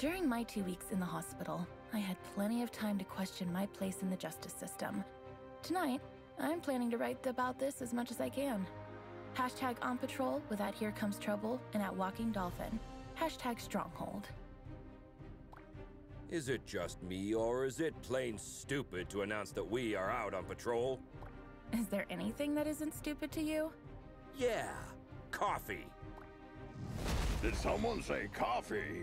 During my two weeks in the hospital, I had plenty of time to question my place in the justice system. Tonight, I'm planning to write about this as much as I can. Hashtag on patrol with at Here Comes Trouble and at Walking Dolphin. Hashtag Stronghold. Is it just me, or is it plain stupid to announce that we are out on patrol? Is there anything that isn't stupid to you? Yeah, coffee. Did someone say coffee?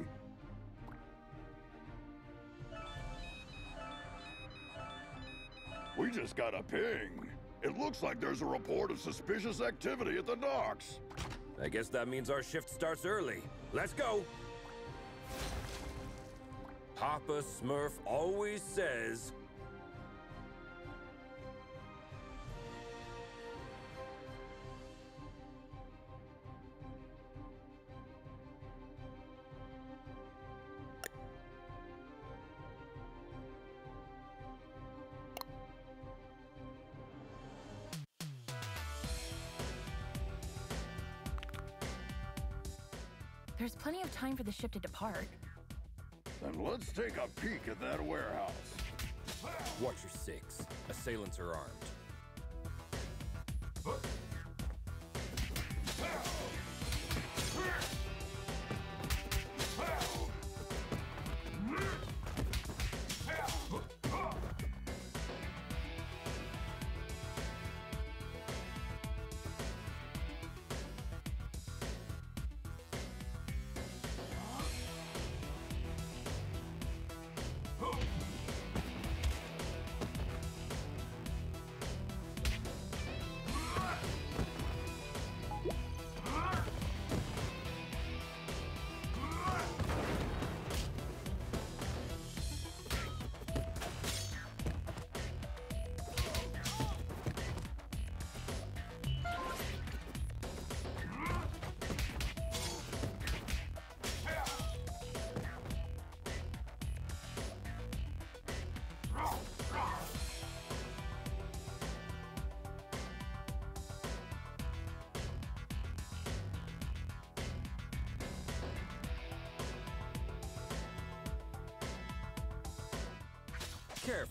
We just got a ping. It looks like there's a report of suspicious activity at the docks. I guess that means our shift starts early. Let's go! Papa Smurf always says... time for the ship to depart. Then let's take a peek at that warehouse. Watch your six. Assailants are armed.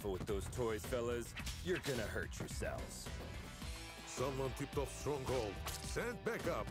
Careful with those toys, fellas. You're gonna hurt yourselves. Someone tipped off Stronghold. Send backup.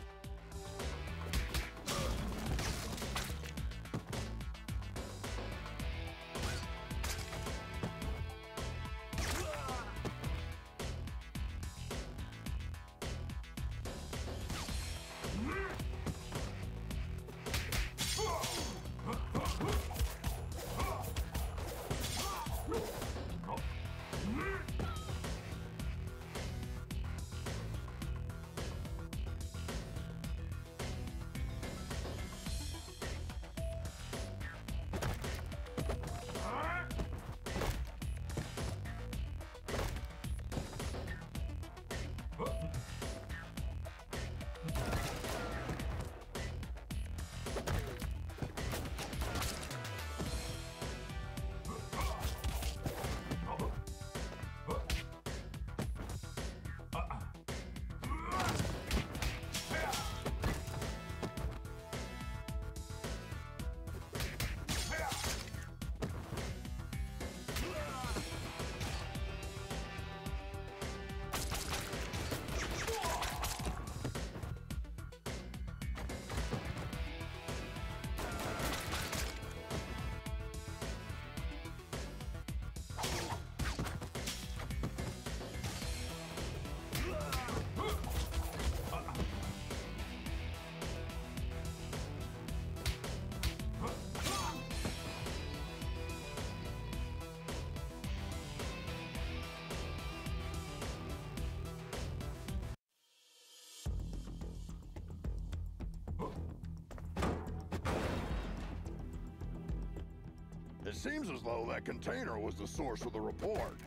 It seems as though that container was the source of the report.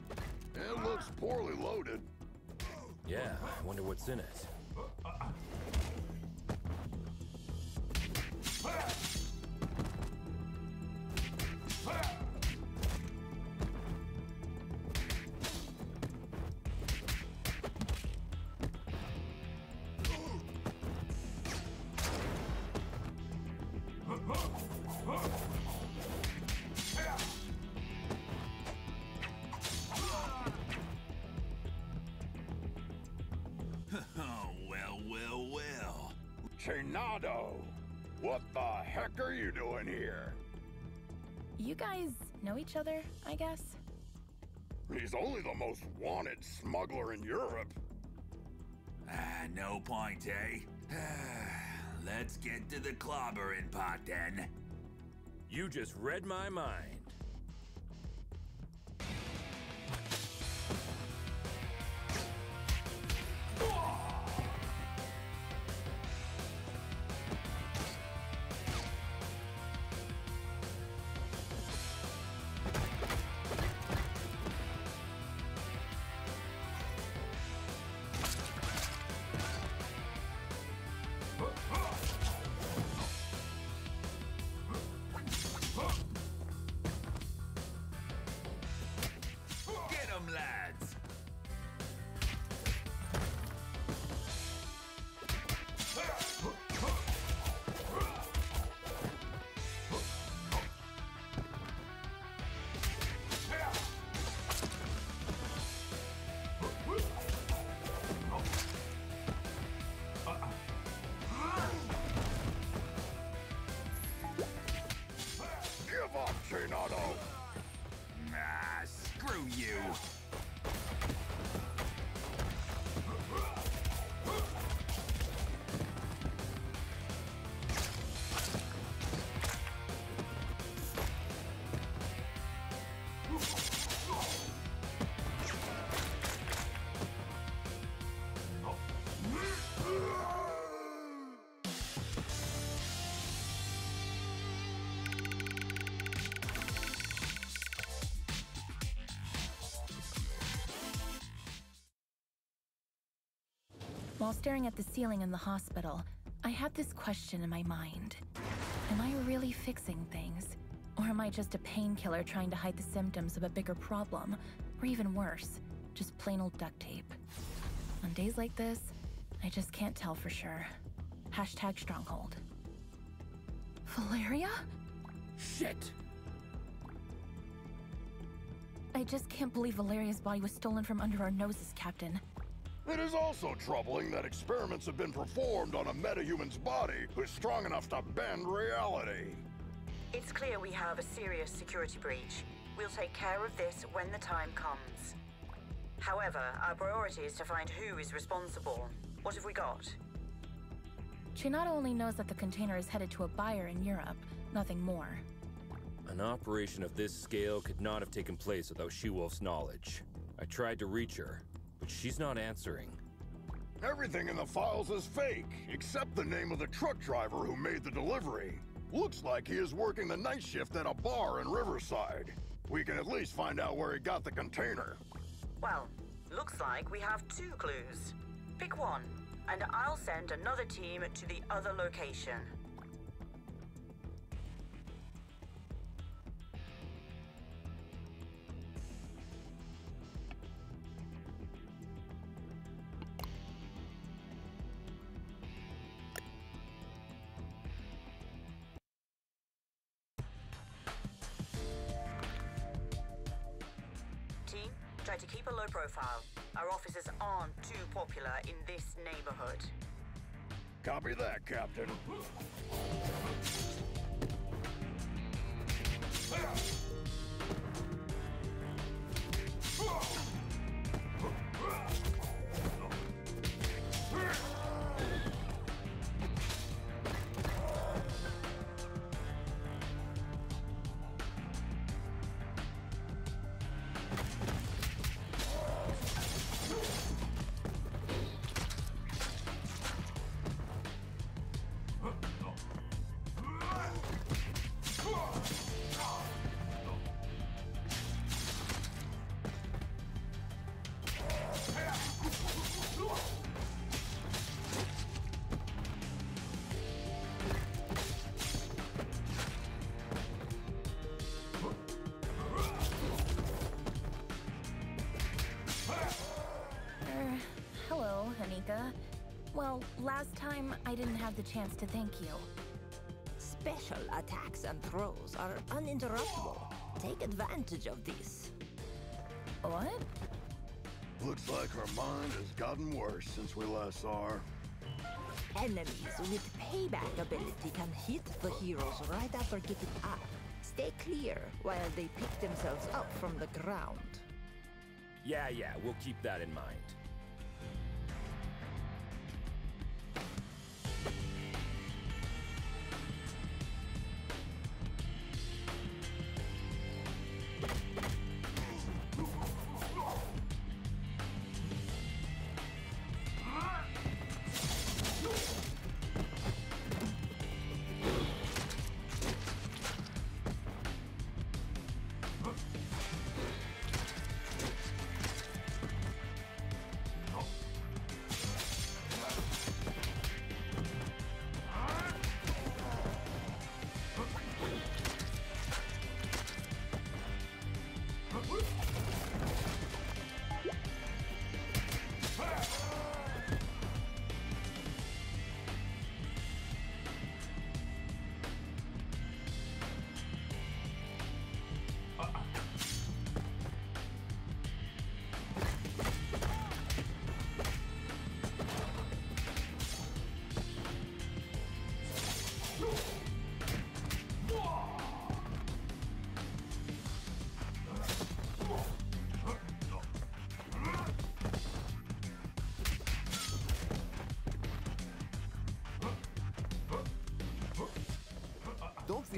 It looks poorly loaded. Yeah, I wonder what's in it. Chenado! What the heck are you doing here? You guys know each other, I guess? He's only the most wanted smuggler in Europe. Ah, no point, eh? Let's get to the clobbering pot then. You just read my mind. Get While staring at the ceiling in the hospital, I had this question in my mind. Am I really fixing things? Or am I just a painkiller trying to hide the symptoms of a bigger problem? Or even worse, just plain old duct tape? On days like this, I just can't tell for sure. Hashtag stronghold. Valeria? Shit! I just can't believe Valeria's body was stolen from under our noses, Captain. It is also troubling that experiments have been performed on a metahuman's body who's strong enough to bend reality. It's clear we have a serious security breach. We'll take care of this when the time comes. However, our priority is to find who is responsible. What have we got? Chinado only knows that the container is headed to a buyer in Europe, nothing more. An operation of this scale could not have taken place without She-Wolf's knowledge. I tried to reach her, but she's not answering. Everything in the files is fake, except the name of the truck driver who made the delivery. Looks like he is working the night shift at a bar in Riverside. We can at least find out where he got the container. Well, looks like we have two clues. Pick one, and I'll send another team to the other location. Captain. Hello, Well, last time I didn't have the chance to thank you. Special attacks and throws are uninterruptible. Take advantage of this. What? Looks like her mind has gotten worse since we last saw her. Enemies with payback ability can hit the heroes right after getting up. Stay clear while they pick themselves up from the ground. Yeah, yeah, we'll keep that in mind.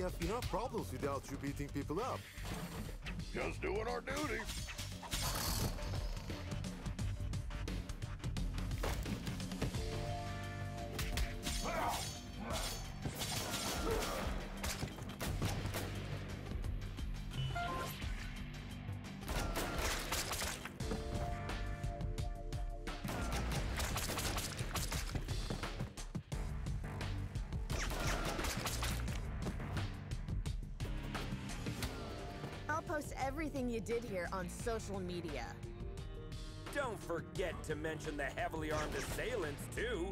We have enough problems without you beating people up? Just doing our duty. You did here on social media. Don't forget to mention the heavily armed assailants, too.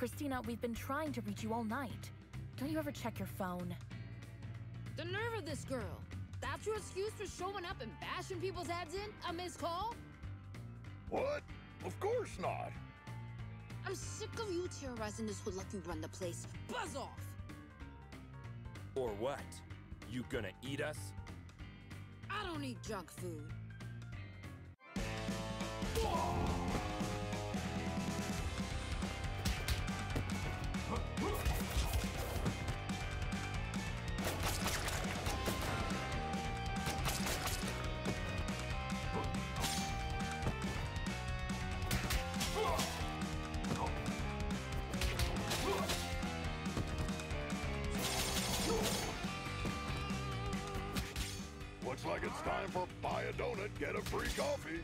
Christina, we've been trying to reach you all night. Don't you ever check your phone? The nerve of this girl. That's your excuse for showing up and bashing people's heads in? A missed call? What? Of course not. I'm sick of you terrorizing this hood like you run the place. Buzz off! Or what? You gonna eat us? I don't eat junk food. Looks a donut, get a free coffee.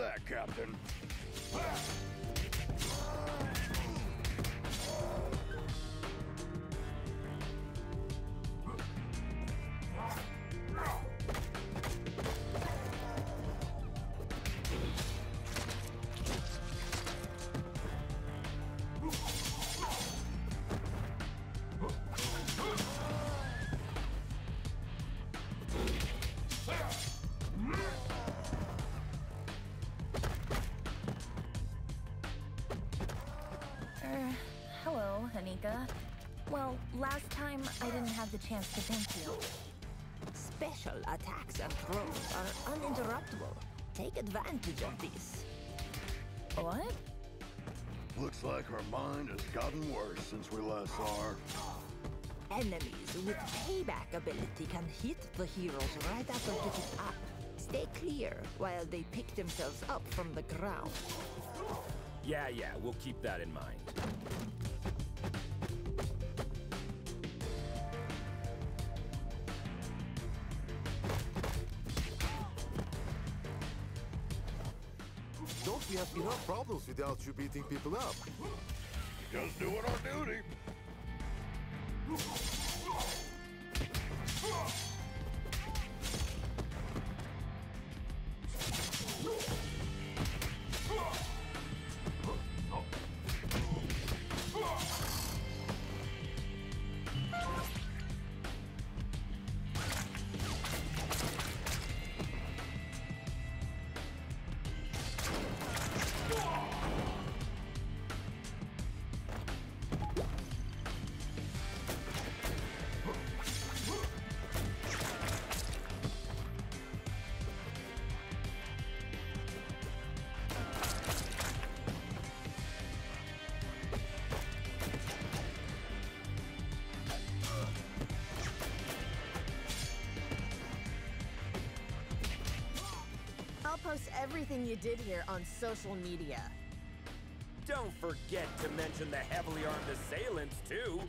That, Captain. Er, Well, last time I didn't have the chance to thank you. Special attacks and throws are uninterruptible. Take advantage of this. What? Looks like her mind has gotten worse since we last saw her. Enemies with payback ability can hit the heroes right after getting up. Stay clear while they pick themselves up from the ground. Yeah, yeah, we'll keep that in mind. Enough problems without you beating people up? Just doing our duty. You did here on social media. Don't forget to mention the heavily armed assailants, too.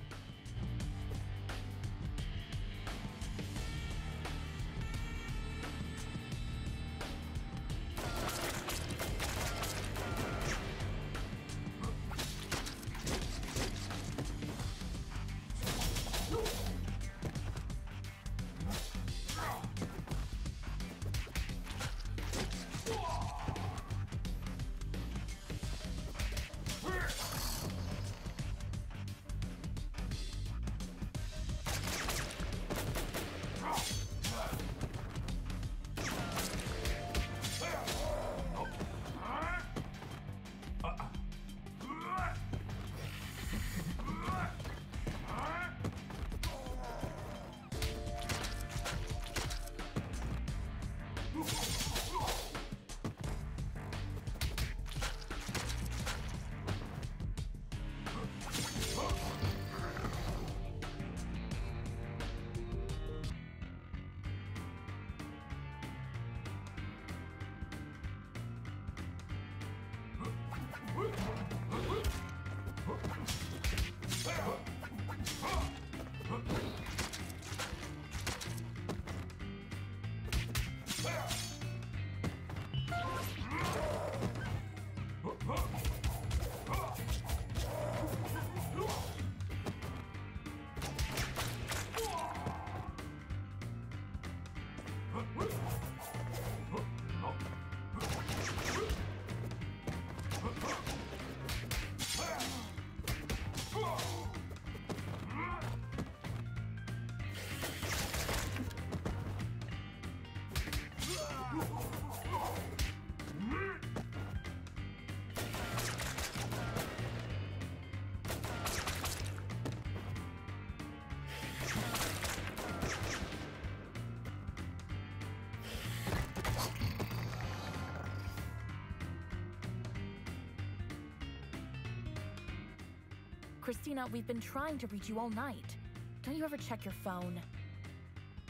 Christina, we've been trying to reach you all night. Don't you ever check your phone?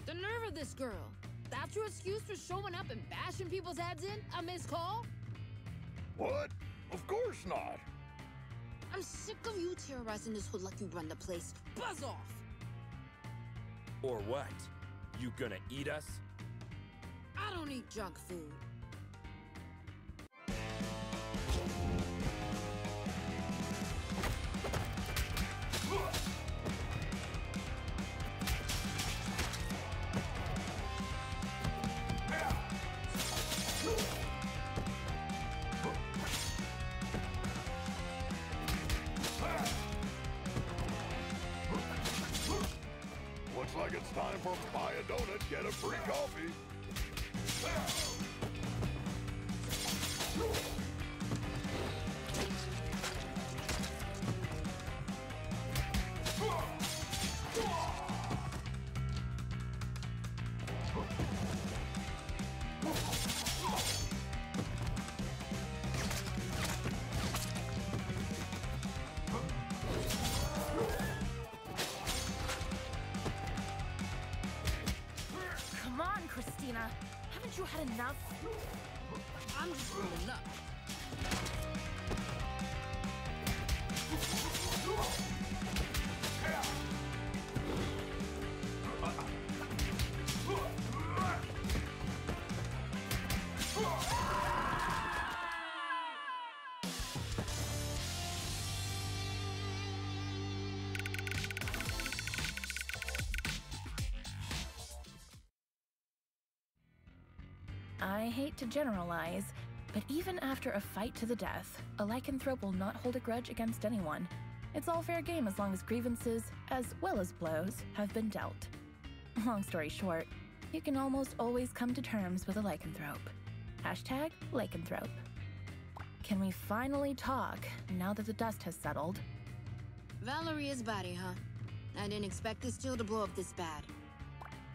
The nerve of this girl. That's your excuse for showing up and bashing people's heads in? A missed call? What? Of course not. I'm sick of you terrorizing this hood like you run the place. Buzz off! Or what? You gonna eat us? I don't eat junk food. A get a free coffee. You had enough? I hate to generalize, but even after a fight to the death, a lycanthrope will not hold a grudge against anyone. It's all fair game as long as grievances, as well as blows, have been dealt. Long story short, you can almost always come to terms with a lycanthrope. Hashtag lycanthrope. Can we finally talk now that the dust has settled? Valeria's body, huh? I didn't expect this deal to blow up this bad.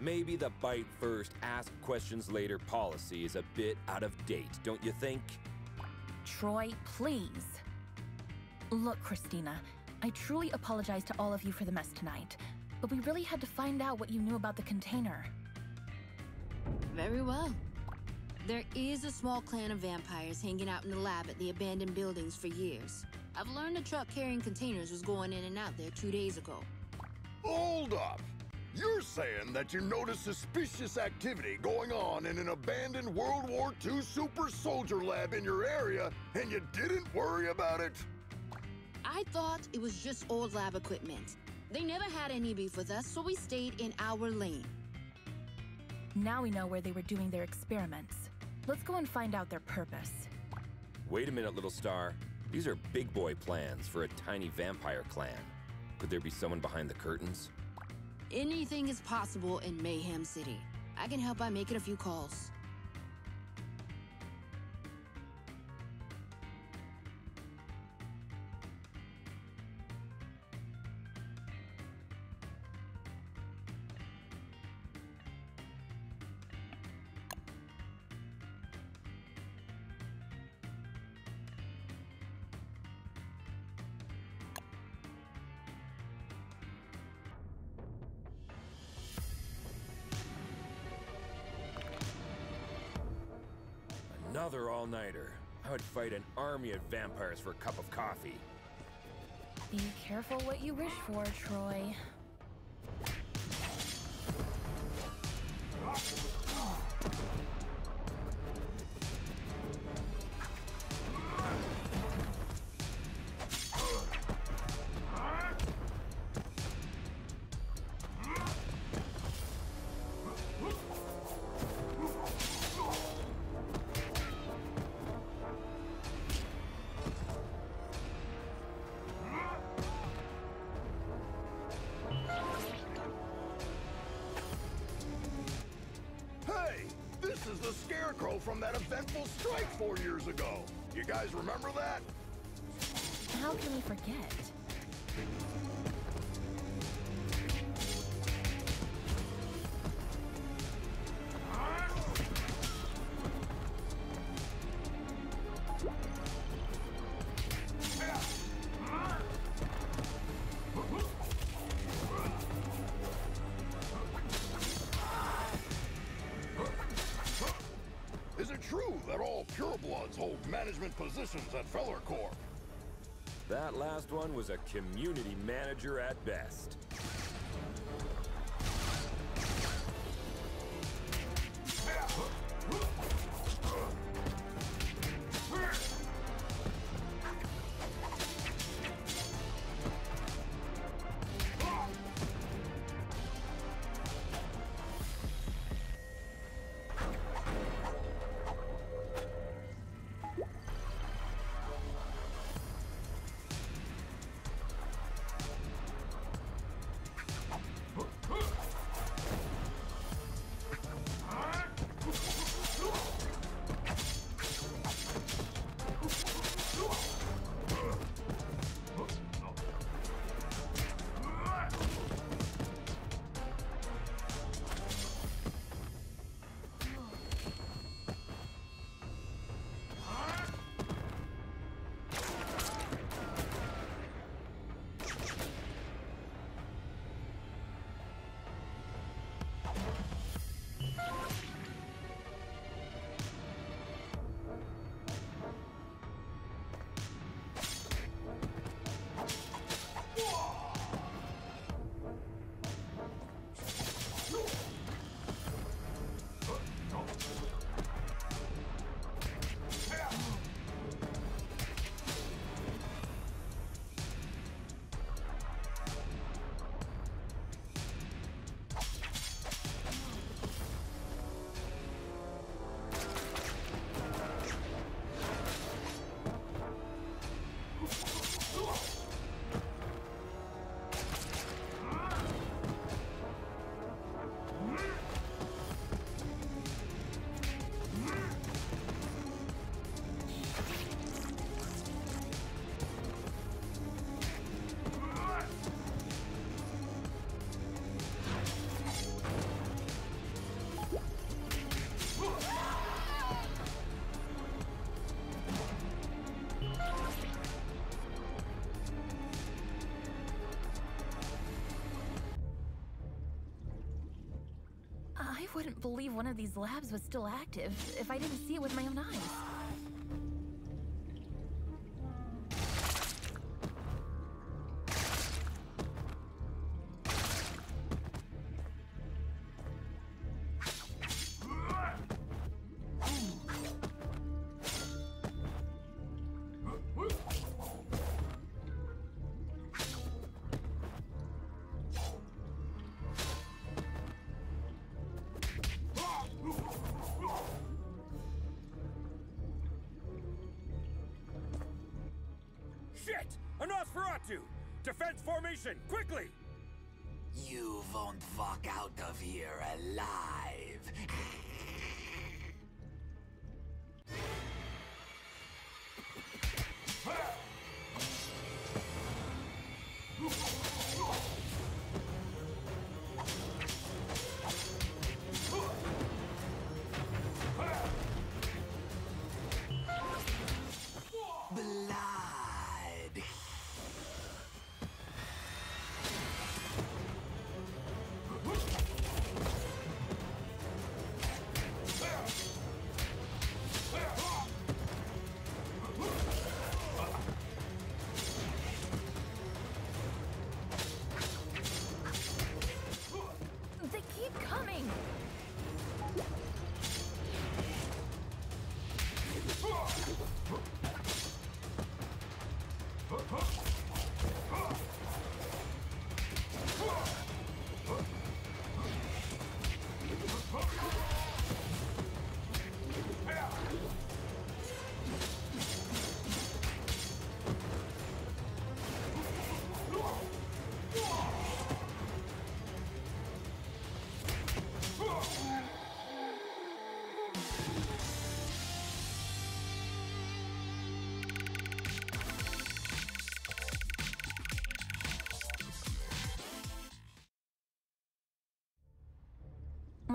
Maybe the bite first, ask questions later policy is a bit out of date, don't you think? Troy, please. Look, Christina, I truly apologize to all of you for the mess tonight, but we really had to find out what you knew about the container. Very well. There is a small clan of vampires hanging out in the lab at the abandoned buildings for years. I've learned a truck carrying containers was going in and out there two days ago. Hold up! You're saying that you noticed suspicious activity going on in an abandoned World War II super soldier lab in your area, and you didn't worry about it? I thought it was just old lab equipment. They never had any beef with us, so we stayed in our lane. Now we know where they were doing their experiments. Let's go and find out their purpose. Wait a minute, little star. These are big boy plans for a tiny vampire clan. Could there be someone behind the curtains? Anything is possible in Mayhem City. I can help by making a few calls. All-nighter. I would fight an army of vampires for a cup of coffee. Be careful what you wish for, Troy. That all purebloods hold management positions at Feller Corp. That last one was a community manager at best. Wouldn't believe one of these labs was still active if I didn't see it with my own eyes.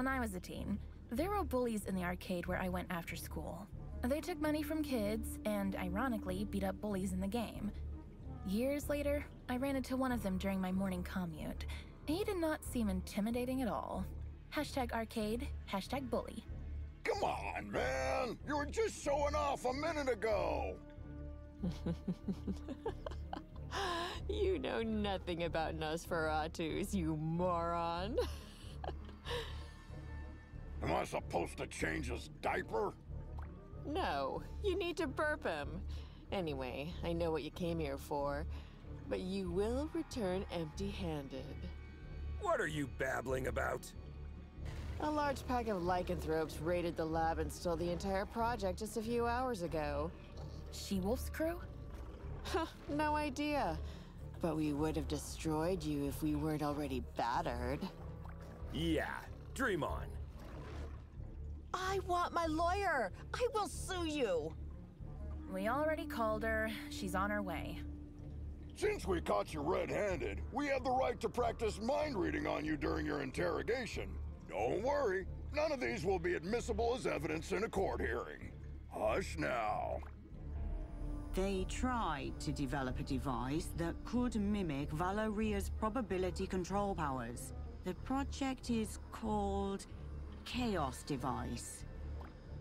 When I was a teen, there were bullies in the arcade where I went after school. They took money from kids and, ironically, beat up bullies in the game. Years later, I ran into one of them during my morning commute. He did not seem intimidating at all. Hashtag arcade, hashtag bully. Come on, man! You were just showing off a minute ago! you know nothing about Nosferatus, you moron. Am I supposed to change his diaper? No, you need to burp him. Anyway, I know what you came here for, but you will return empty handed. What are you babbling about? A large pack of lycanthropes raided the lab and stole the entire project just a few hours ago. She-Wolf's crew? Huh, no idea. But we would have destroyed you if we weren't already battered. Yeah, dream on. I want my lawyer! I will sue you! We already called her. She's on her way. Since we caught you red-handed, we have the right to practice mind reading on you during your interrogation. Don't worry, none of these will be admissible as evidence in a court hearing. Hush now. They tried to develop a device that could mimic Valeria's probability control powers. The project is called Chaos Device.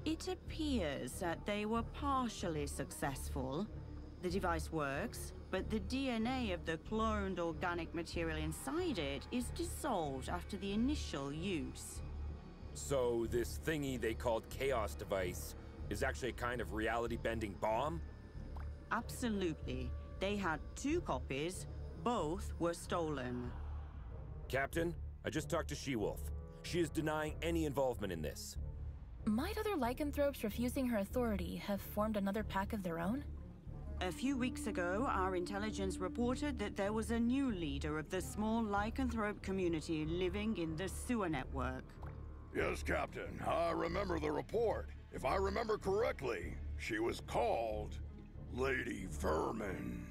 It appears that they were partially successful. The device works, but the DNA of the cloned organic material inside it is dissolved after the initial use. So, this thingy they called Chaos Device is actually a kind of reality bending bomb? Absolutely. They had two copies, both were stolen. Captain, I just talked to She Wolf. She is denying any involvement in this. Might other lycanthropes refusing her authority have formed another pack of their own? A few weeks ago, our intelligence reported that there was a new leader of the small lycanthrope community living in the sewer network. Yes, Captain. I remember the report. If I remember correctly, she was called Lady Vermin.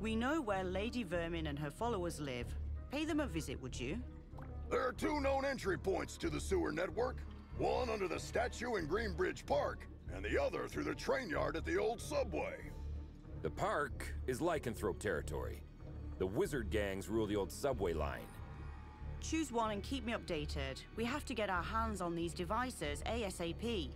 We know where Lady Vermin and her followers live. Pay them a visit, would you? There are two known entry points to the sewer network. One under the statue in Greenbridge Park, and the other through the train yard at the old subway. The park is lycanthrope territory. The wizard gangs rule the old subway line. Choose one and keep me updated. We have to get our hands on these devices ASAP.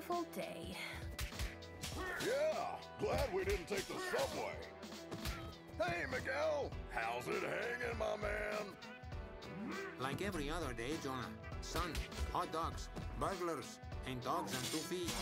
Beautiful day. Yeah, glad we didn't take the subway. Hey, Miguel, how's it hanging, my man? Like every other day, Jonah. Sun, hot dogs, burglars, and dogs on two feet.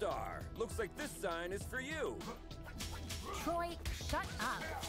Star, looks like this sign is for you. Troy, shut up.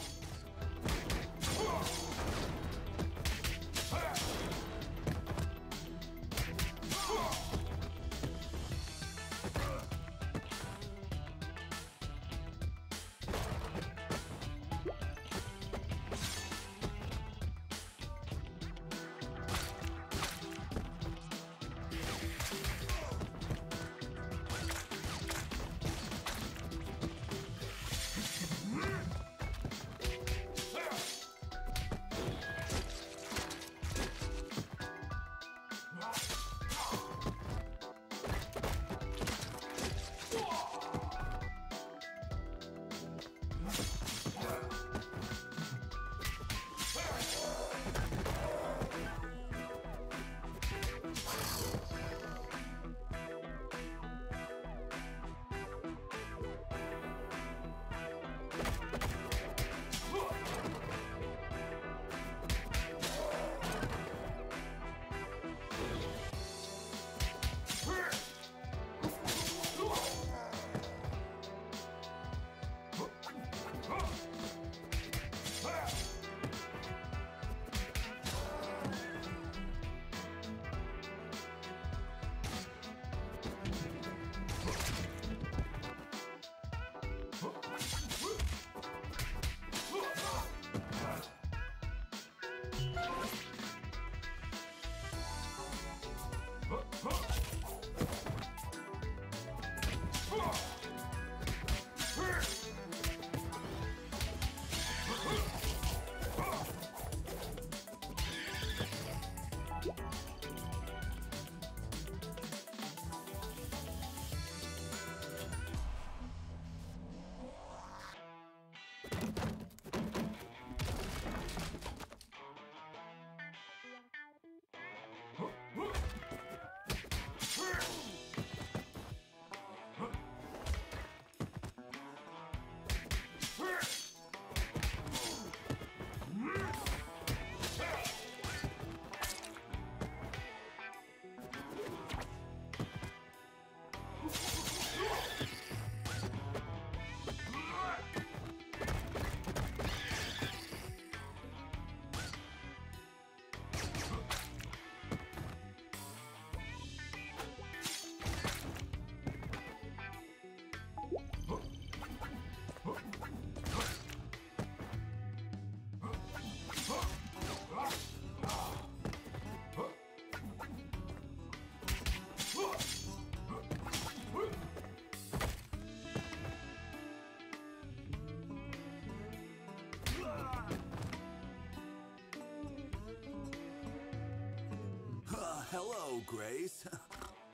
Hello, Grace.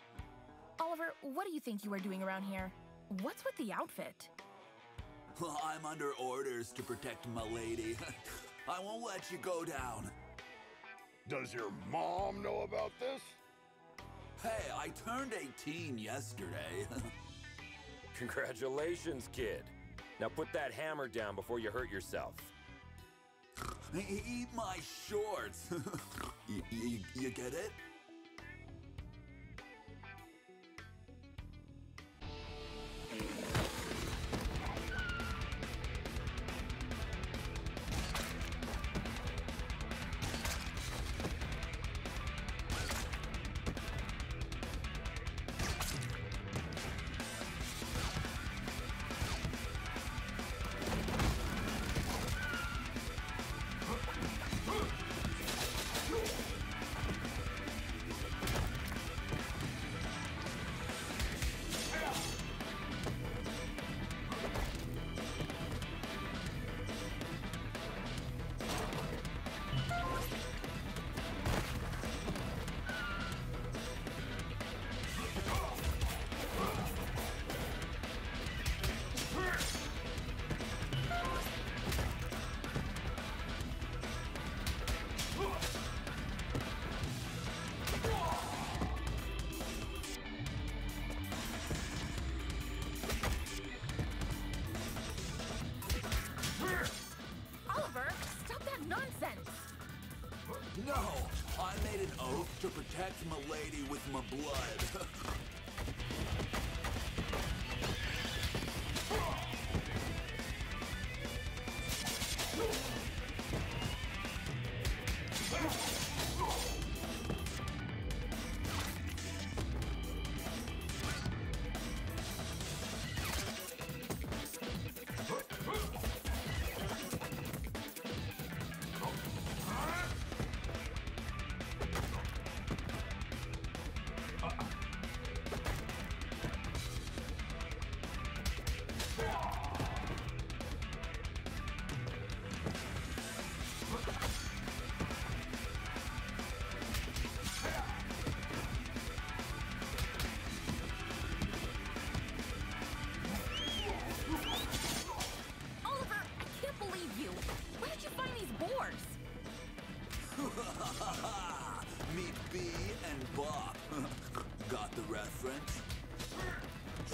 Oliver, what do you think you are doing around here? What's with the outfit? Well, I'm under orders to protect my lady. I won't let you go down. Does your mom know about this? Hey, I turned 18 yesterday. Congratulations, kid. Now put that hammer down before you hurt yourself. Eat my shorts. you, you, you get it?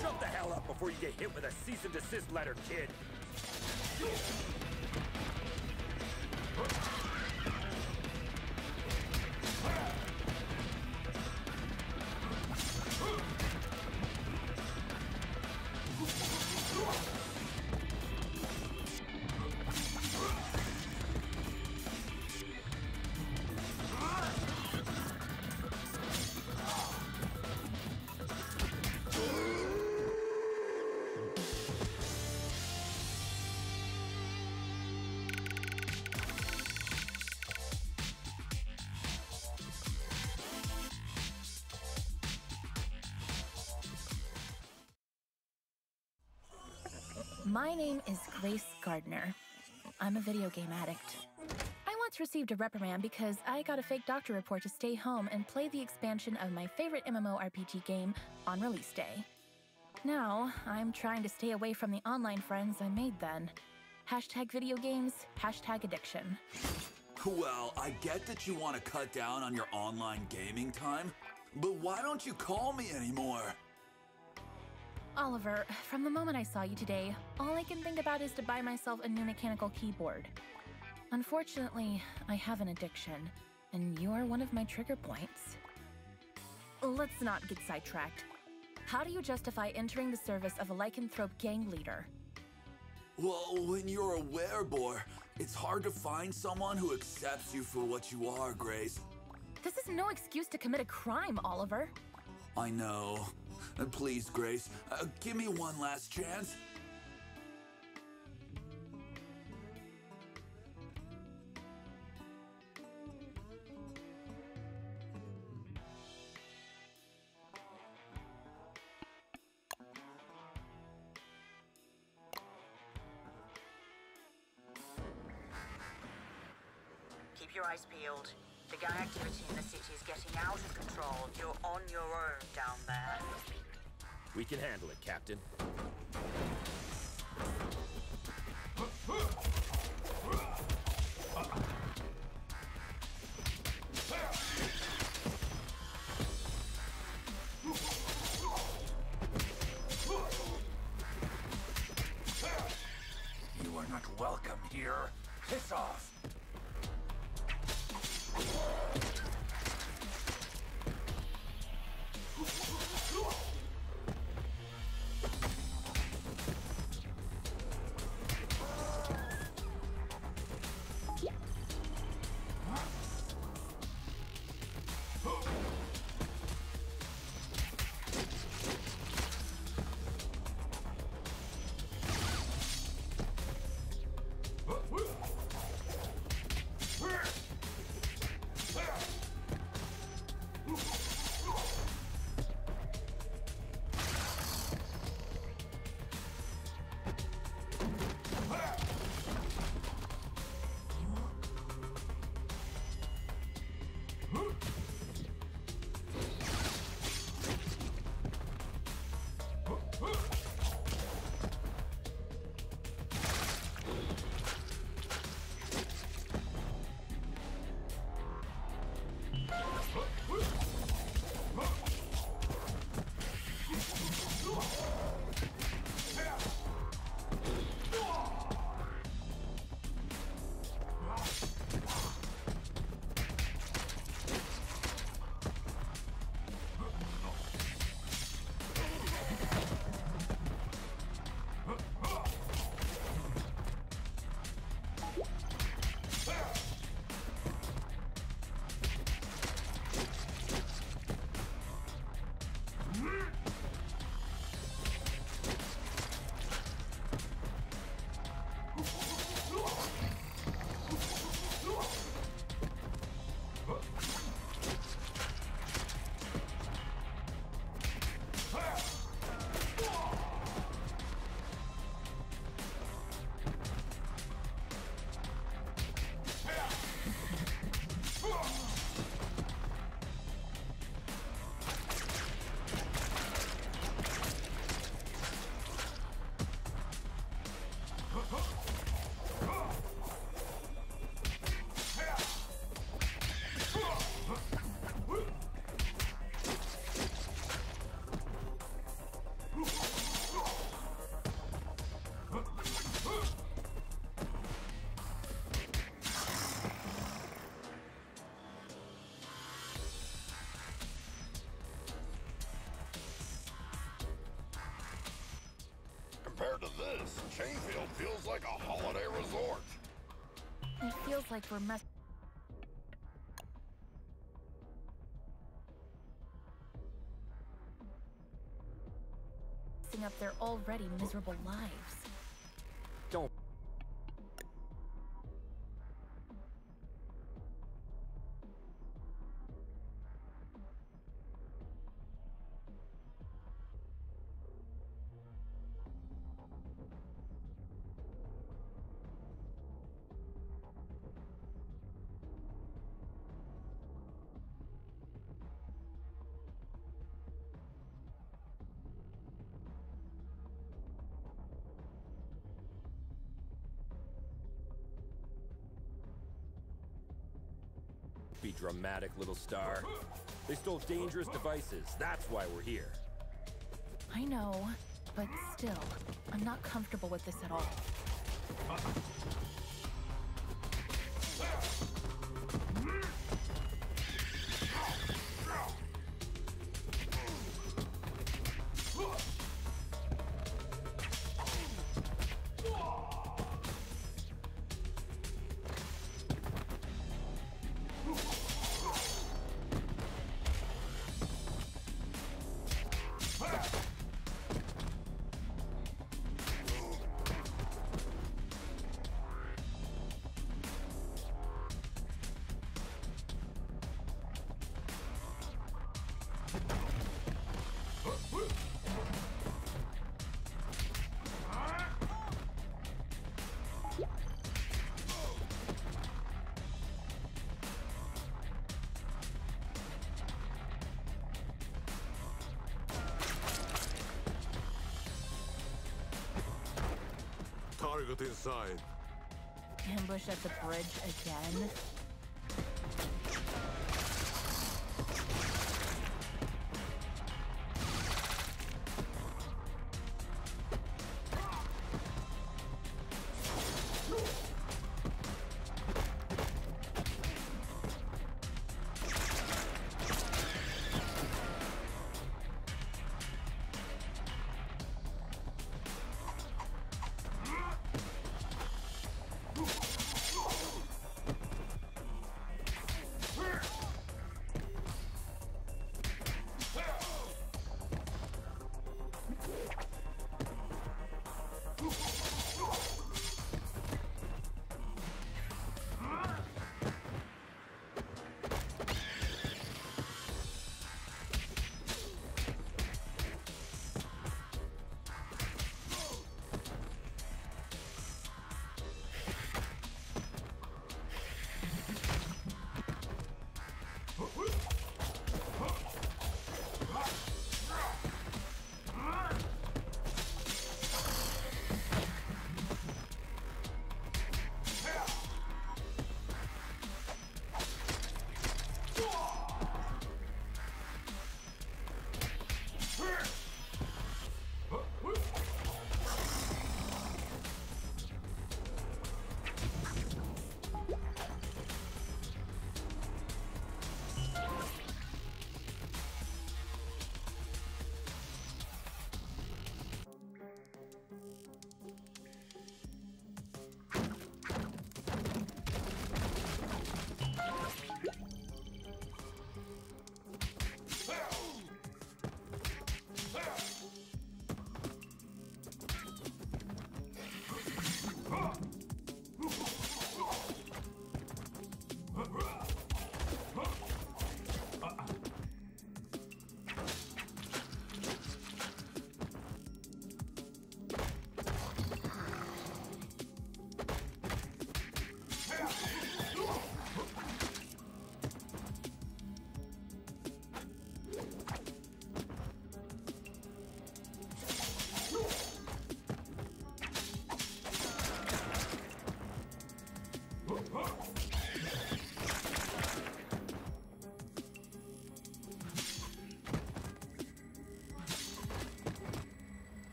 Shut the hell up before you get hit with a cease and desist letter, kid. My name is Grace Gardner. I'm a video game addict. I once received a reprimand because I got a fake doctor report to stay home and play the expansion of my favorite MMORPG game on release day. Now, I'm trying to stay away from the online friends I made then. Hashtag video games, hashtag addiction. Well, I get that you want to cut down on your online gaming time, but why don't you call me anymore? Oliver, from the moment I saw you today, all I can think about is to buy myself a new mechanical keyboard. Unfortunately, I have an addiction, and you are one of my trigger points. Let's not get sidetracked. How do you justify entering the service of a lycanthrope gang leader? Well, when you're a wereboar, it's hard to find someone who accepts you for what you are, Grace. This is no excuse to commit a crime, Oliver. I know. Please, Grace, uh, give me one last chance. Can handle it, Captain. Compared to this, Chainfield feels like a holiday resort. It feels like we're mess. messing up their already miserable lives. Dramatic, little star. They stole dangerous devices. That's why we're here. I know, but still, I'm not comfortable with this at all. Inside. Ambush at the bridge again?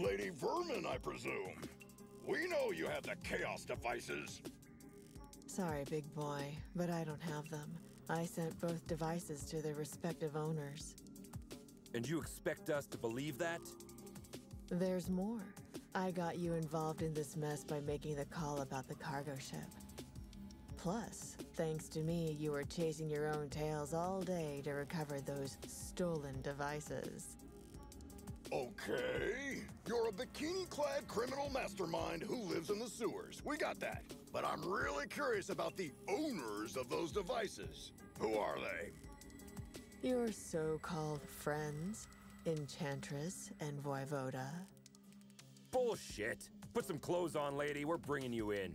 Lady Vermin, I presume. We know you have the Chaos devices. Sorry, big boy, but I don't have them. I sent both devices to their respective owners. And you expect us to believe that? There's more. I got you involved in this mess by making the call about the cargo ship. Plus, thanks to me, you were chasing your own tails all day to recover those stolen devices. Okay. You're a bikini-clad criminal mastermind who lives in the sewers. We got that. But I'm really curious about the owners of those devices. Who are they? Your so-called friends, Enchantress and Voivoda. Bullshit. Put some clothes on, lady. We're bringing you in.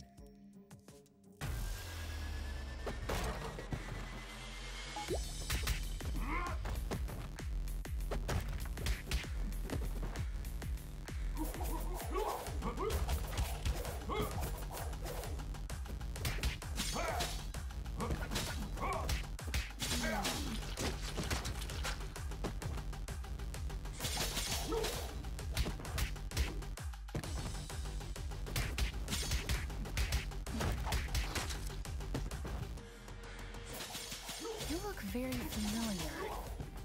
Very familiar.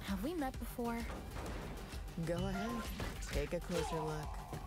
Have we met before? Go ahead, take a closer look.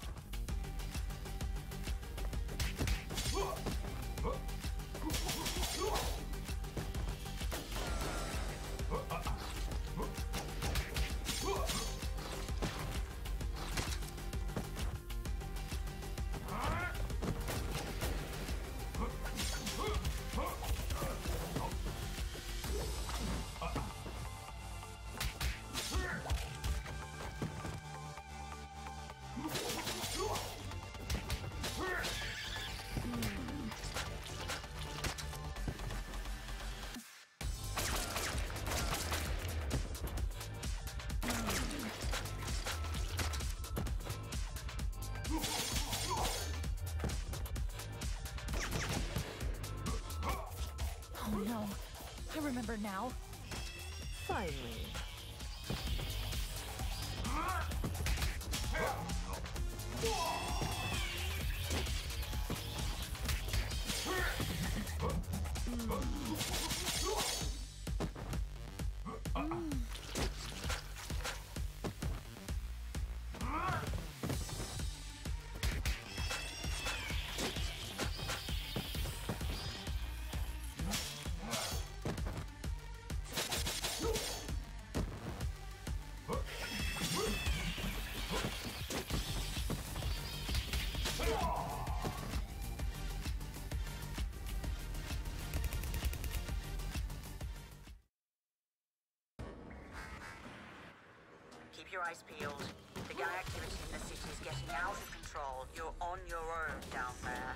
Your eyes peeled. The gang activity in the city is getting out of control. You're on your own down there.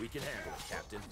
We can handle it, Captain.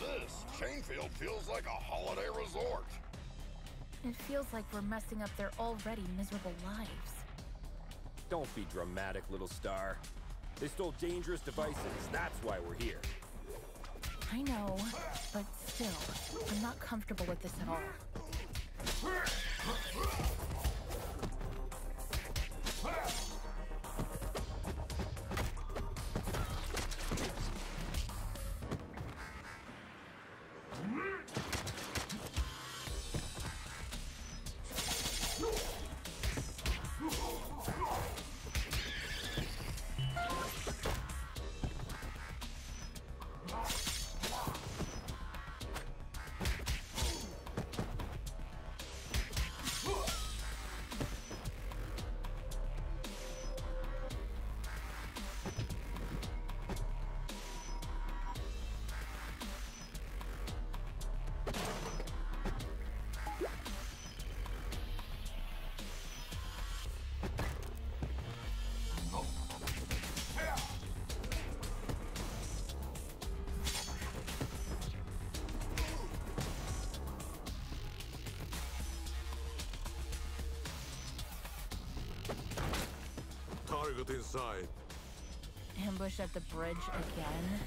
This, Chainfield feels like a holiday resort. It feels like we're messing up their already miserable lives. Don't be dramatic, little star. They stole dangerous devices. That's why we're here. I know, but still, I'm not comfortable with this at all. Inside. Ambush at the bridge again?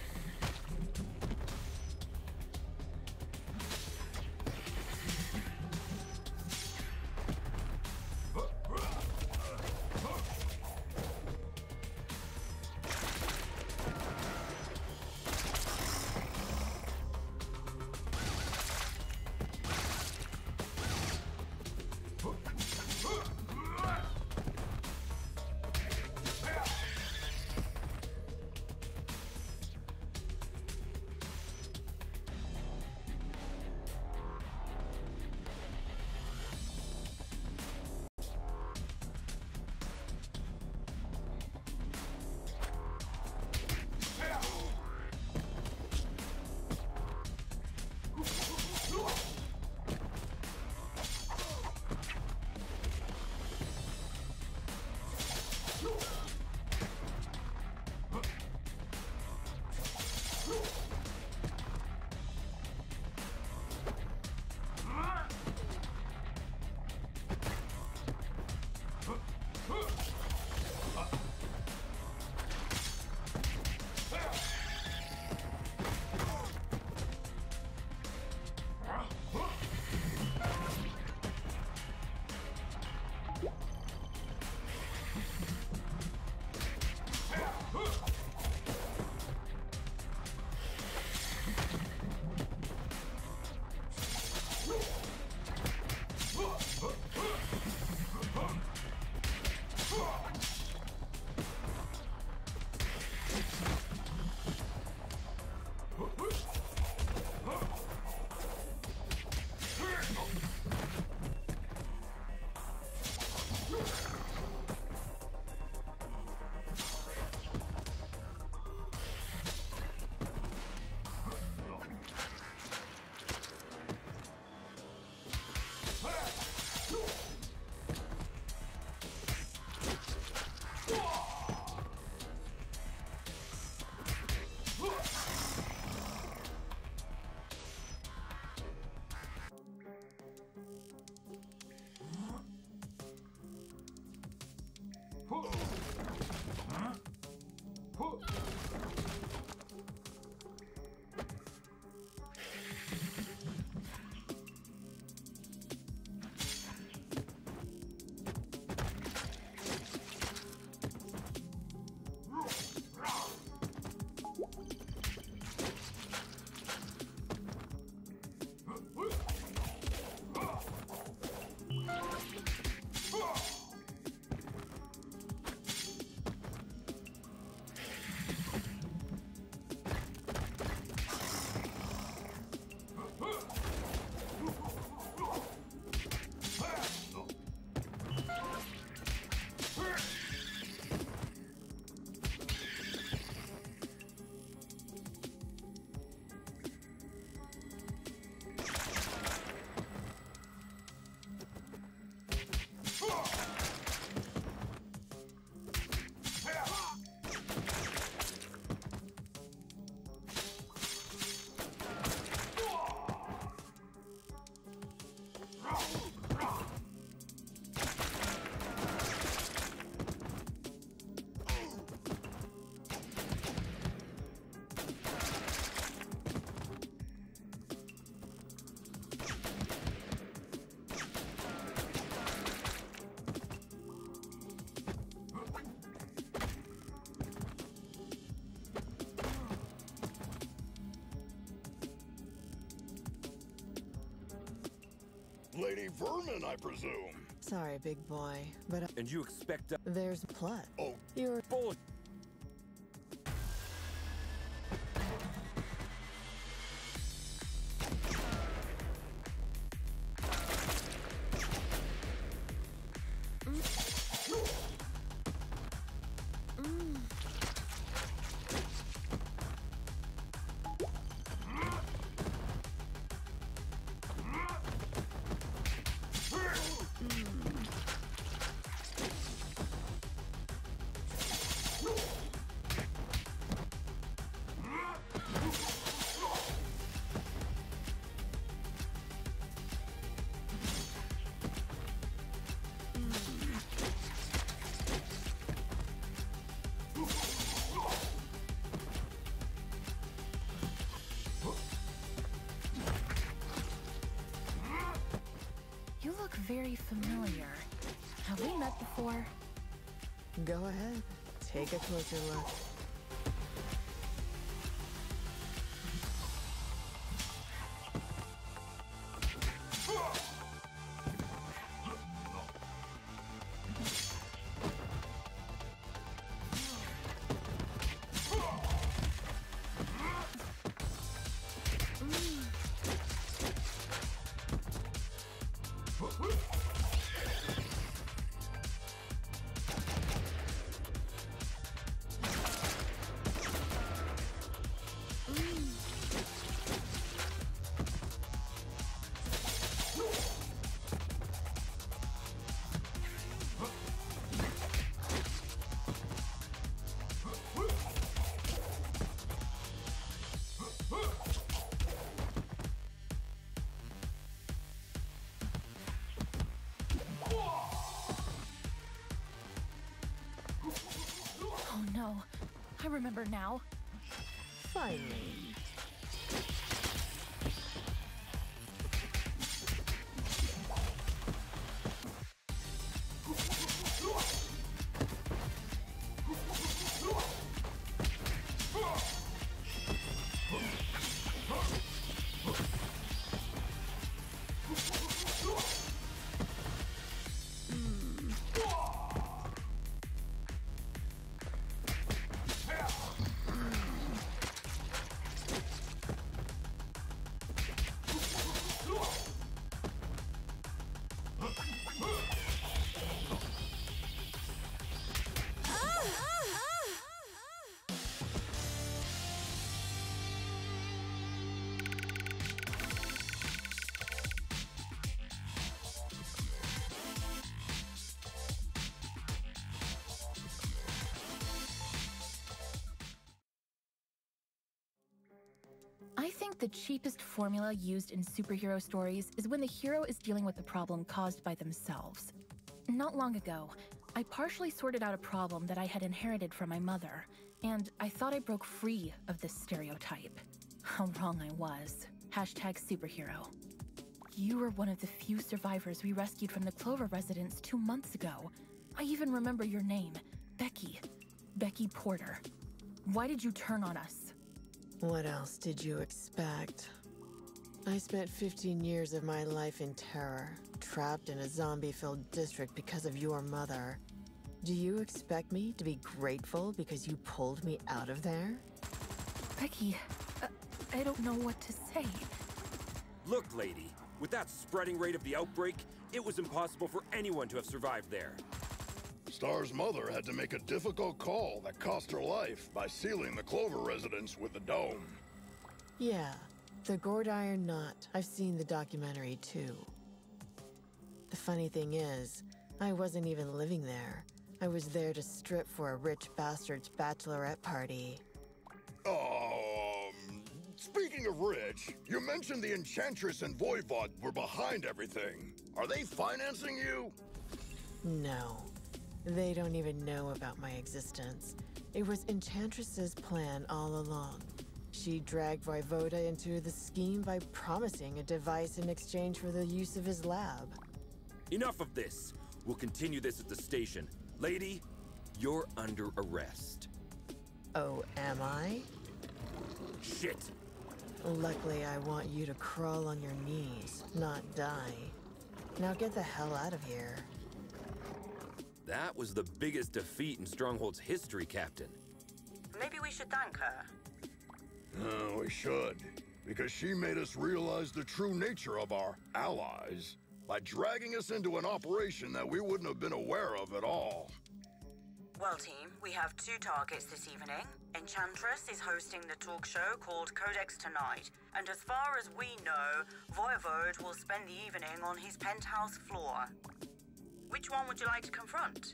Huh? Huh? Lady Vermin, I presume. Sorry, big boy, but uh, And you expect us- there's Plut. Oh, You're Bull- very familiar. Have we met before? Go ahead. Take a closer look. I remember now. Finally. I think the cheapest formula used in superhero stories is when the hero is dealing with a problem caused by themselves. Not long ago, I partially sorted out a problem that I had inherited from my mother, and I thought I broke free of this stereotype. How wrong I was. Hashtag superhero. You were one of the few survivors we rescued from the Clover residence two months ago. I even remember your name Becky. Becky Porter. Why did you turn on us? What else did you expect? I spent 15 years of my life in terror, trapped in a zombie filled district because of your mother. Do you expect me to be grateful because you pulled me out of there? Becky, uh, I don't know what to say. Look, lady, with that spreading rate of the outbreak, it was impossible for anyone to have survived there. Star's mother had to make a difficult call that cost her life by sealing the Clover residence with a dome. Yeah, the Gordian Knot. I've seen the documentary too. The funny thing is, I wasn't even living there. I was there to strip for a rich bastard's bachelorette party. Um, speaking of rich, you mentioned the Enchantress and Voivod were behind everything. Are they financing you? No. They don't even know about my existence. It was Enchantress's plan all along. She dragged Voivoda into the scheme by promising a device in exchange for the use of his lab. Enough of this. We'll continue this at the station. Lady, you're under arrest. Oh, am I? Shit. Luckily, I want you to crawl on your knees, not die. Now get the hell out of here. That was the biggest defeat in Stronghold's history, Captain. Maybe we should thank her. Uh, we should, because she made us realize the true nature of our allies by dragging us into an operation that we wouldn't have been aware of at all. Well, team, we have two targets this evening. Enchantress is hosting the talk show called Codex Tonight, and as far as we know, Voivode will spend the evening on his penthouse floor. Which one would you like to confront?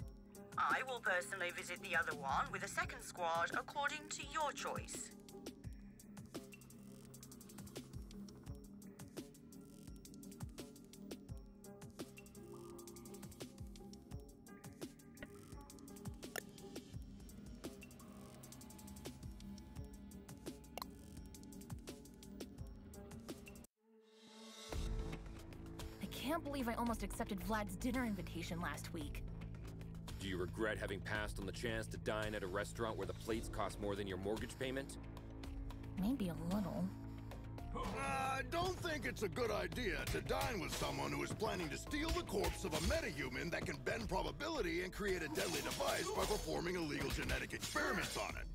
I will personally visit the other one with a second squad according to your choice. Can't believe I almost accepted Vlad's dinner invitation last week. Do you regret having passed on the chance to dine at a restaurant where the plates cost more than your mortgage payment? Maybe a little. I don't think it's a good idea to dine with someone who is planning to steal the corpse of a metahuman that can bend probability and create a deadly device by performing illegal genetic experiments on it.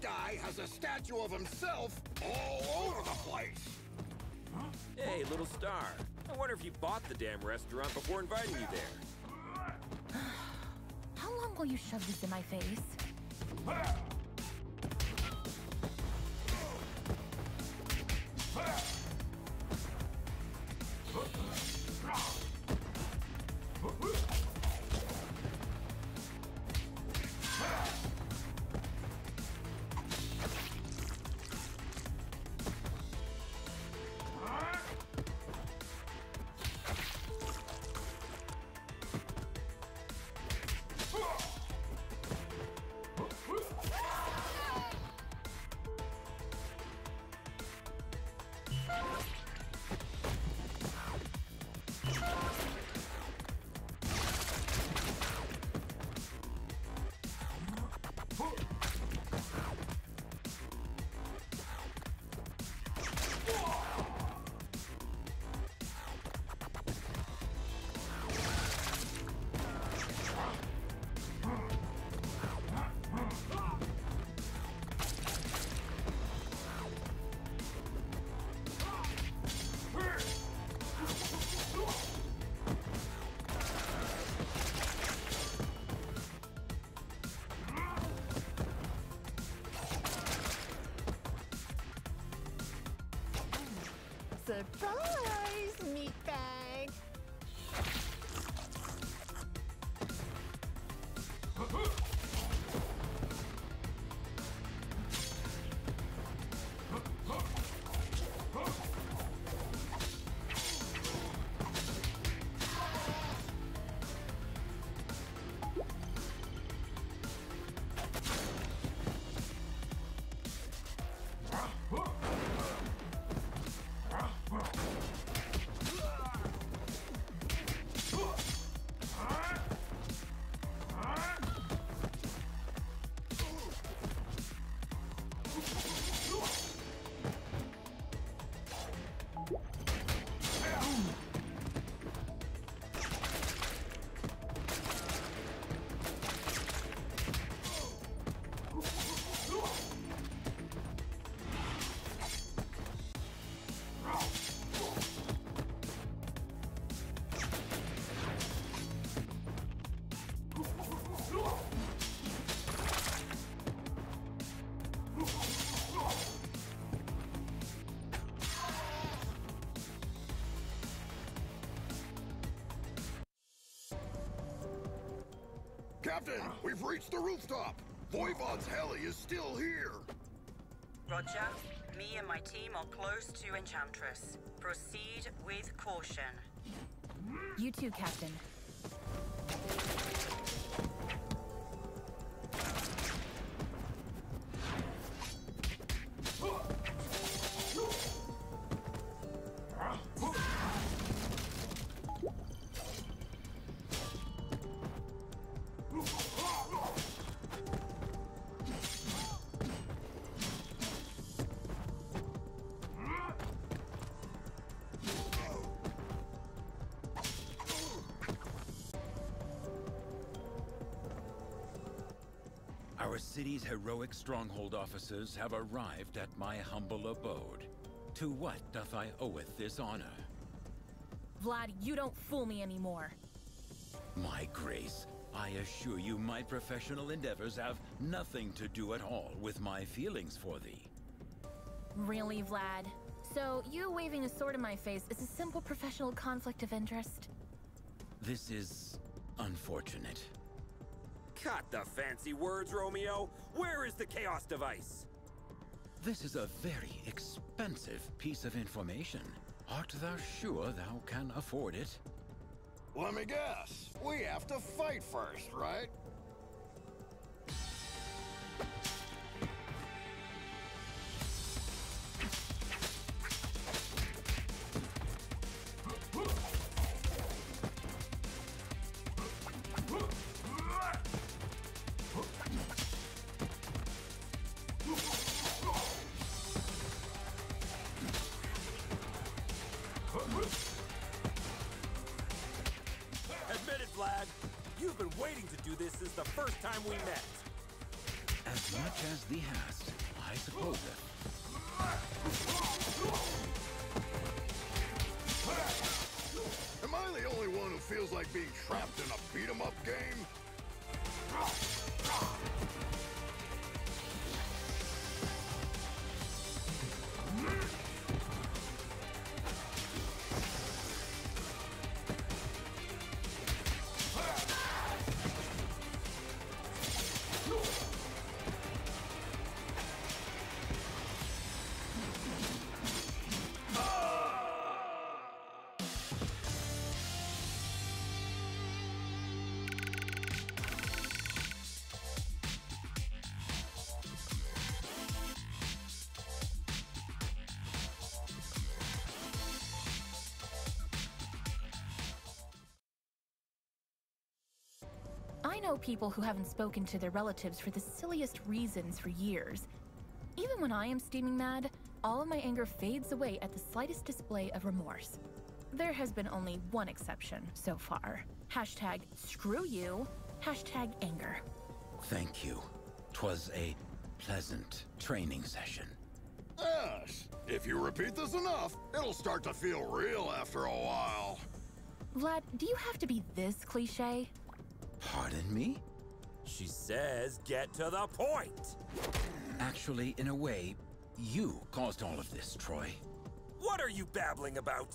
Guy has a statue of himself all over the place. Hey, little star. I wonder if you bought the damn restaurant before inviting you there. How long will you shove this in my face? Surprise, Captain, we've reached the rooftop. Voivod's heli is still here. Roger. Me and my team are close to Enchantress. Proceed with caution. You too, Captain. City's heroic stronghold officers have arrived at my humble abode. To what doth I oweth this honor? Vlad, you don't fool me anymore. My grace, I assure you my professional endeavors have nothing to do at all with my feelings for thee. Really, Vlad? So, you waving a sword in my face is a simple professional conflict of interest? This is unfortunate. Cut the fancy words, Romeo. Where is the Chaos device? This is a very expensive piece of information. Art thou sure thou can afford it? Let me guess. We have to fight first, right? I know people who haven't spoken to their relatives for the silliest reasons for years. Even when I am steaming mad, all of my anger fades away at the slightest display of remorse. There has been only one exception so far. Hashtag screw you, hashtag anger. Thank you. Twas a pleasant training session. Yes. If you repeat this enough, it'll start to feel real after a while. Vlad, do you have to be this cliche? Pardon me? She says get to the point. Actually, in a way, you caused all of this, Troy. What are you babbling about?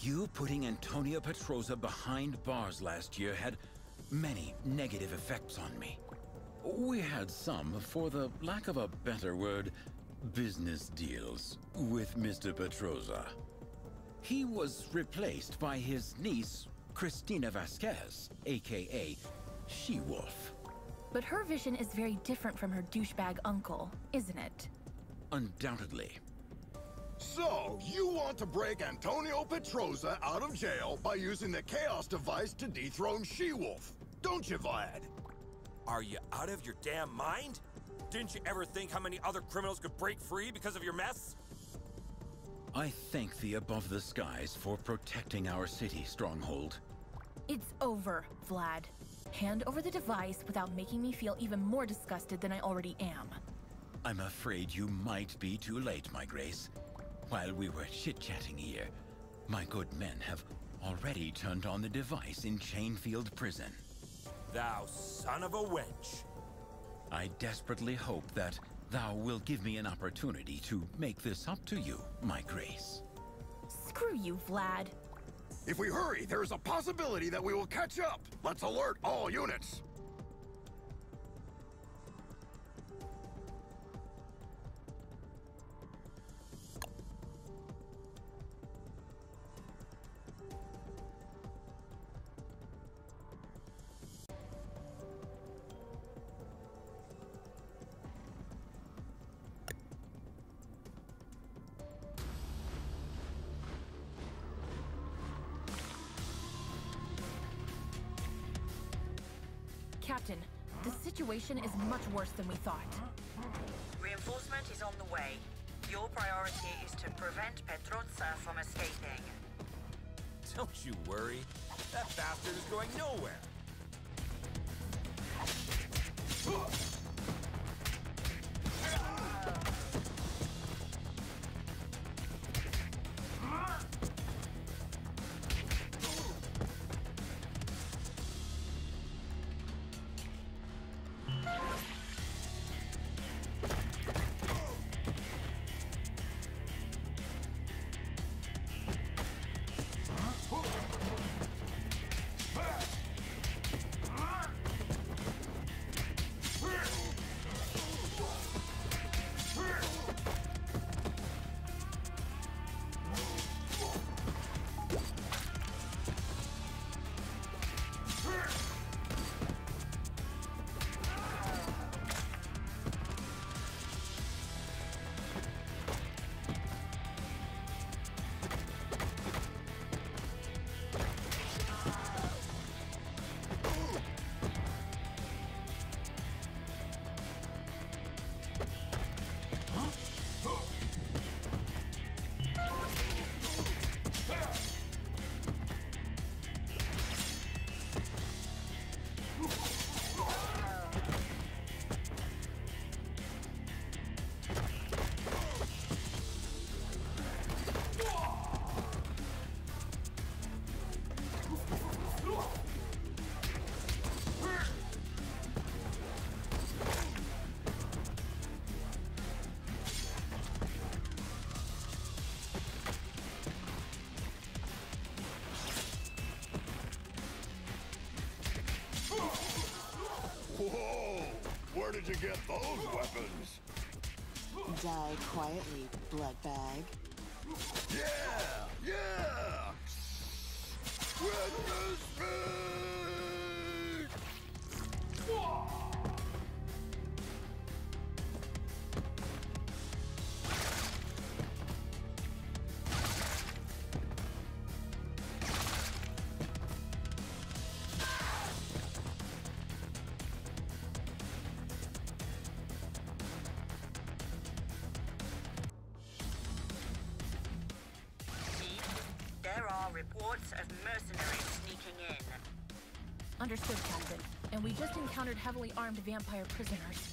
You putting Antonio Petroza behind bars last year had many negative effects on me. We had some, for the lack of a better word, business deals with Mr. Petroza. He was replaced by his niece, Cristina Vasquez, aka She-Wolf. But her vision is very different from her douchebag uncle, isn't it? Undoubtedly. So, you want to break Antonio Petroza out of jail by using the Chaos device to dethrone She-Wolf, don't you, Vlad? Are you out of your damn mind? Didn't you ever think how many other criminals could break free because of your mess? I thank the above the skies for protecting our city, Stronghold. It's over, Vlad. Hand over the device without making me feel even more disgusted than I already am. I'm afraid you might be too late, my grace. While we were chit-chatting here, my good men have already turned on the device in Chainfield Prison. Thou son of a wench. I desperately hope that thou will give me an opportunity to make this up to you, my grace. Screw you, Vlad. If we hurry, there is a possibility that we will catch up. Let's alert all units. Situation is much worse than we thought. Reinforcement is on the way. Your priority is to prevent Petroza from escaping. Don't you worry. That bastard is going nowhere. Those weapons! Die quietly, bloodbag. Yeah! Yeah! Witness of mercenaries sneaking in. Understood, Captain. And we just encountered heavily armed vampire prisoners.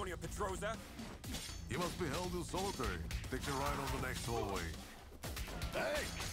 Antonio Petroza? He must be held in solitary. Take a ride on the next hallway. Thanks!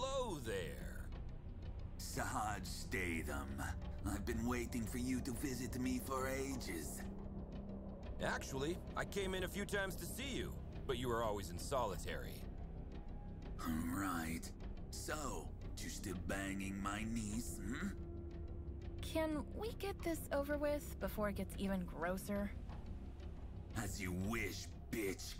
Hello there. Sahaj Statham. I've been waiting for you to visit me for ages. Actually, I came in a few times to see you, but you were always in solitary. Right. So, you still banging my niece, hmm? Can we get this over with before it gets even grosser? As you wish, bitch.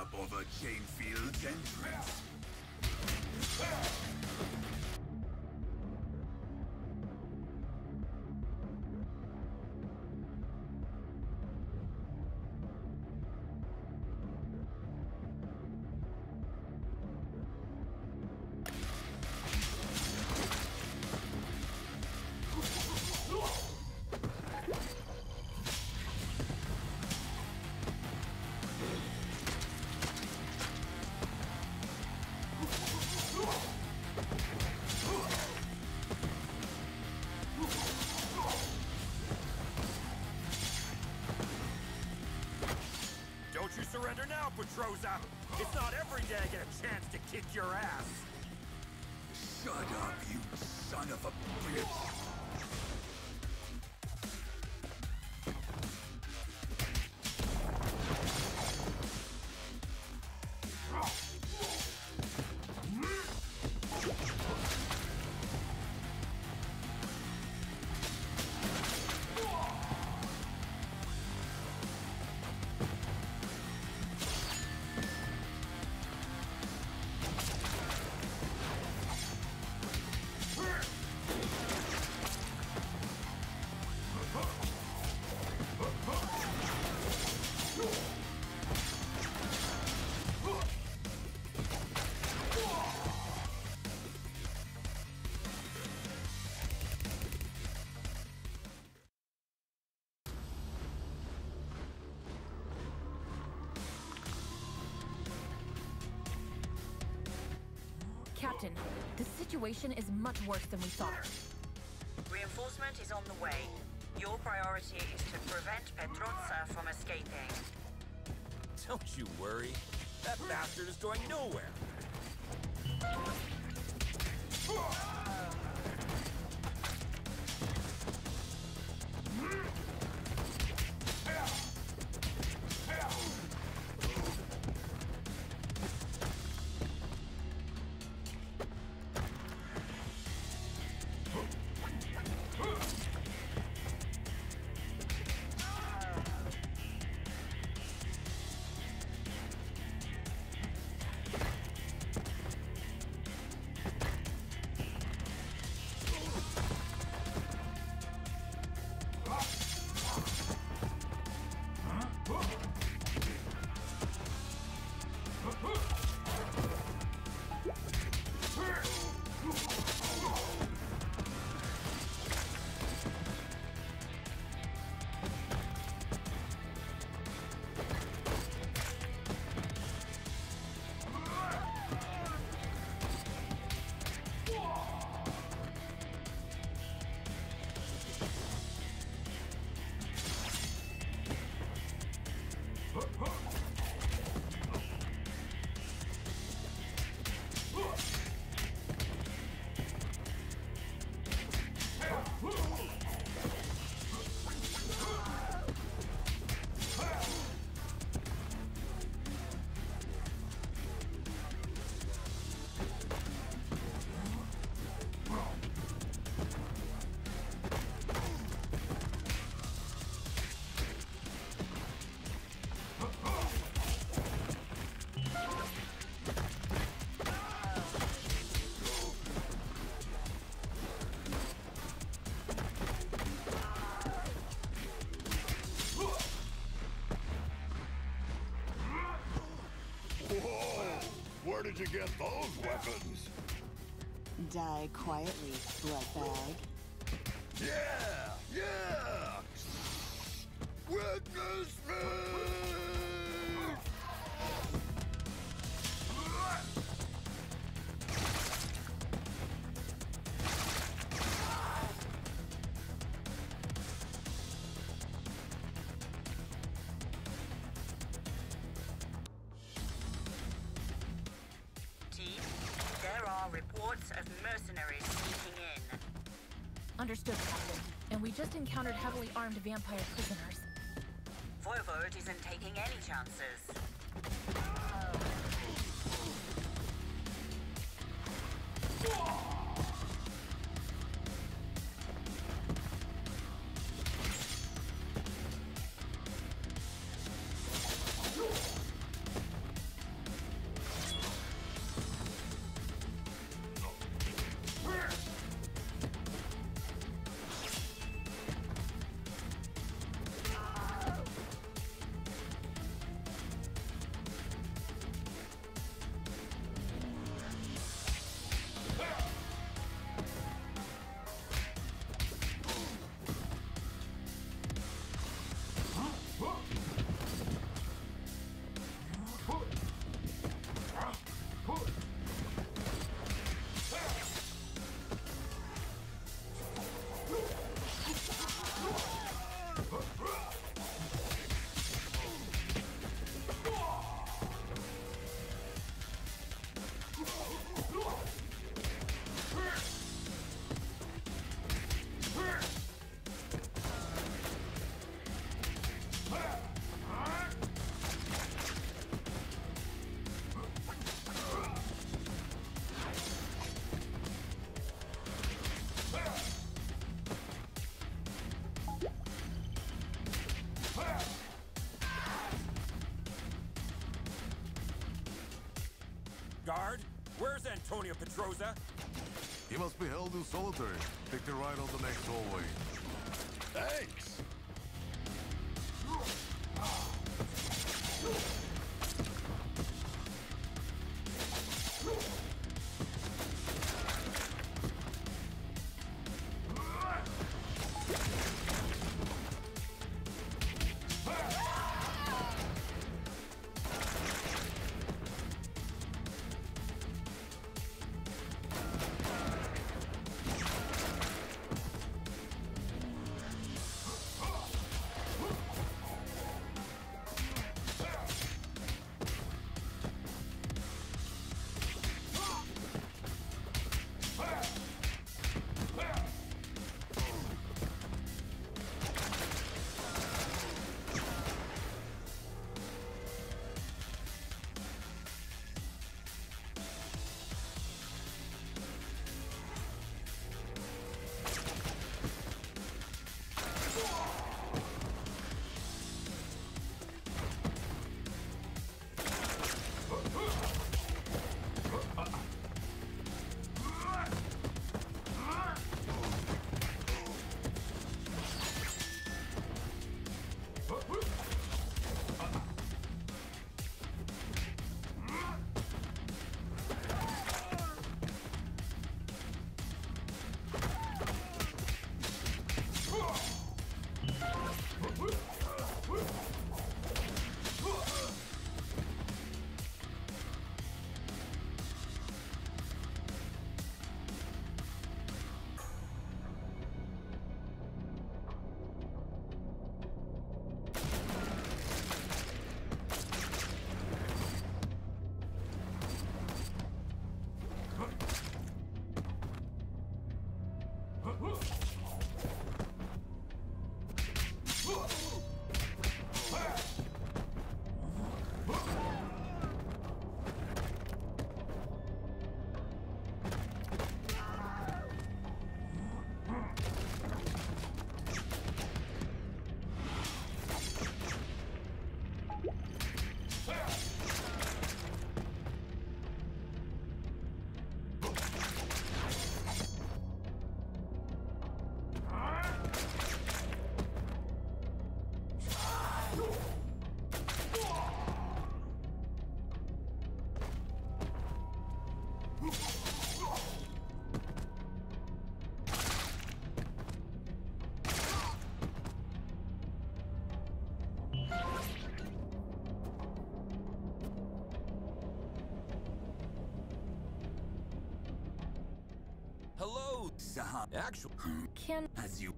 Up over Chainfield's entrance. Petroza! It's not every day I get a chance to kick your ass! Shut up, you son of a Captain, the situation is much worse than we thought. Reinforcement is on the way. Your priority is to prevent Petroza from escaping. Don't you worry. That bastard is going nowhere. Did you get those weapons? Die quietly, bloodbag. Yeah! Yeah! Witness Understood, Captain. And we just encountered heavily armed vampire prisoners. Voivode isn't taking any chances. Where's Antonio Petroza? He must be held in solitary. Take the ride on the next hallway. Thanks! Hello, Saha. Actually, can as you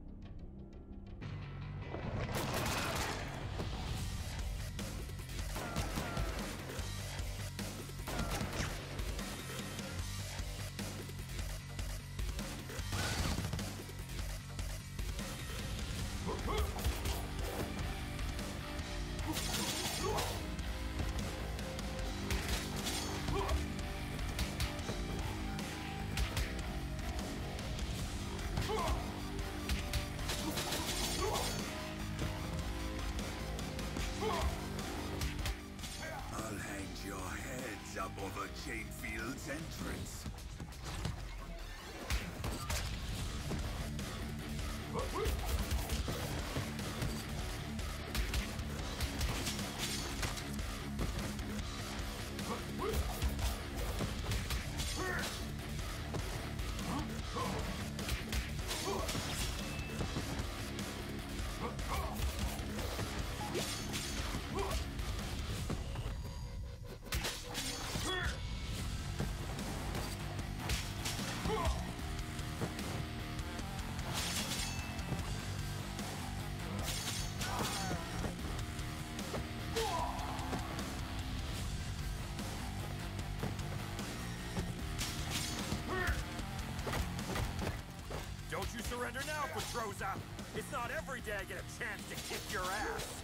Chainfield's Petroza! It's not every day I get a chance to kick your ass!